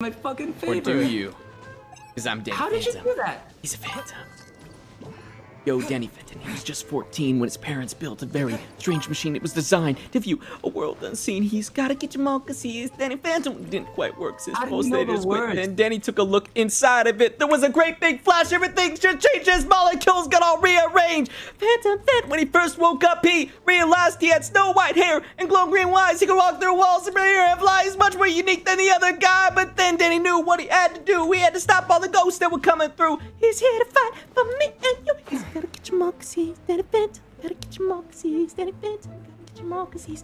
my fucking Or favor. do you? Because I'm Danny How did you do that? He's a phantom. Yo, Danny Fenton, he was just 14 when his parents built a very strange machine. It was designed to view a world unseen. He's gotta get your mom cause he is Danny Phantom. Didn't quite work, as How do you most know they the just went. And Danny took a look inside of it. There was a great big flash. Everything just changed. His molecules got all rearranged. Phantom Phantom, when he first woke up, he realized he had snow white hair and glow green eyes. He could walk through walls and hair and fly. He's much more unique than the other guy. But then Danny knew what he had to do. He had to stop all the ghosts that were coming through. He's here to fight for me and you. Your he's Danny Phantom. Gotta get your he's Danny Phantom. Gotta get your he's